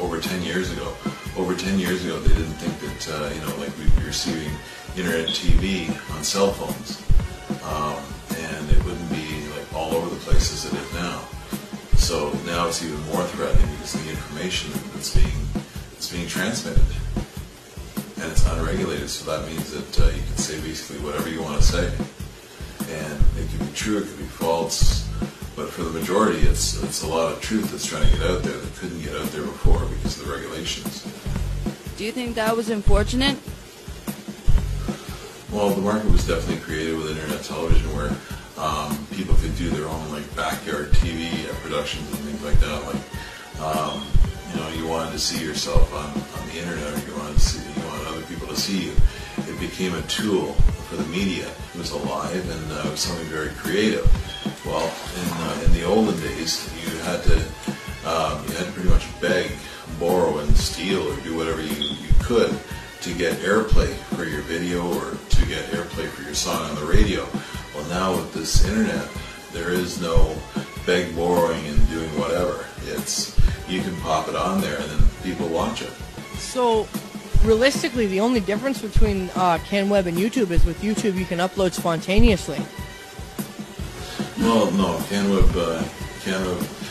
over 10 years ago. Over 10 years ago, they didn't think that, uh, you know, like we'd be receiving internet TV on cell phones. Um, and it wouldn't be like all over the place as it is now. So now it's even more threatening because the information that's being, that's being transmitted. And it's unregulated, so that means that uh, you can say basically whatever you want to say. And it can be true, it can be false, for the majority, it's it's a lot of truth that's trying to get out there that couldn't get out there before because of the regulations. Do you think that was unfortunate? Well, the market was definitely created with internet television, where um, people could do their own like backyard TV productions and things like that. Like, um, you know, you wanted to see yourself on, on the internet, or you wanted to see, you wanted other people to see you. Became a tool for the media. It was alive and uh, was something very creative. Well, in, uh, in the olden days, you had to um, you had to pretty much beg, borrow, and steal, or do whatever you, you could to get airplay for your video or to get airplay for your song on the radio. Well, now with this internet, there is no beg, borrowing, and doing whatever. It's you can pop it on there, and then people watch it. So, realistically, the only difference between uh, CanWeb and YouTube is with YouTube you can upload spontaneously. Well, no, CanWeb, uh, CanWeb